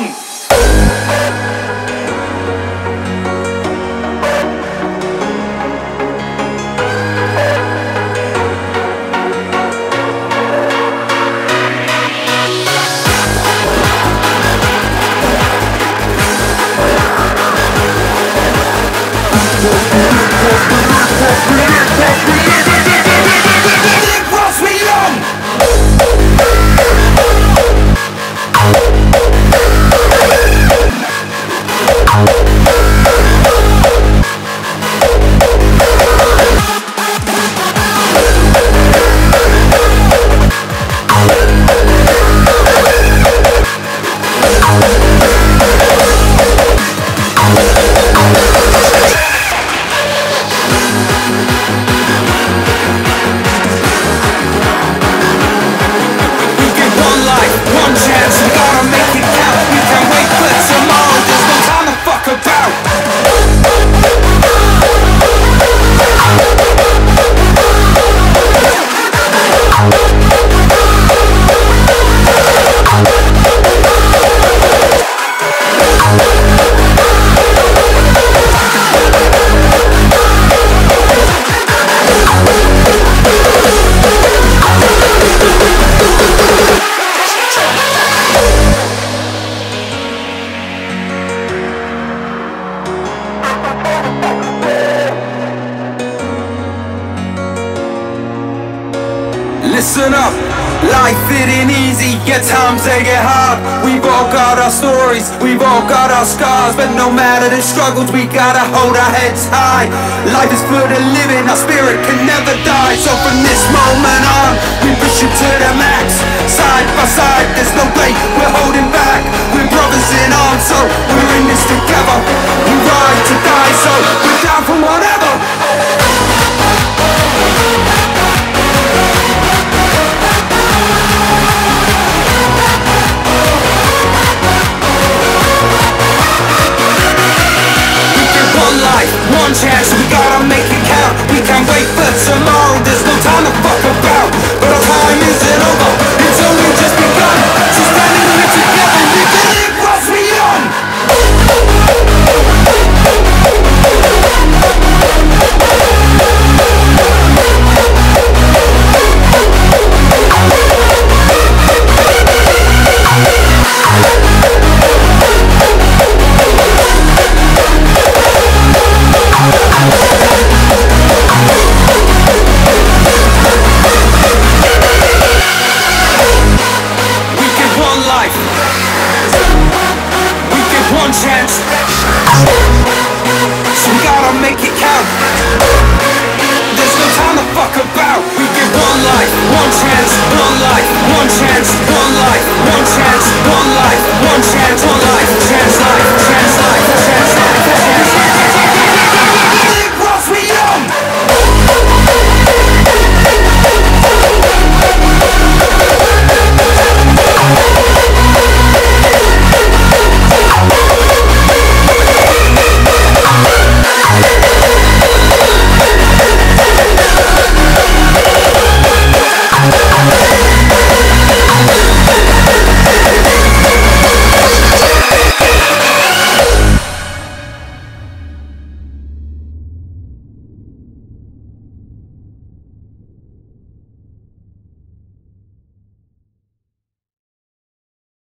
young. Listen up, life it ain't easy, at times they get hard. We've all got our stories, we've all got our scars, but no matter the struggles, we gotta hold our heads high. Life is for the living, our spirit can never die. So from this moment on, we push it to the max. Side by side, there's no way we're holding one chance. So we gotta make it count.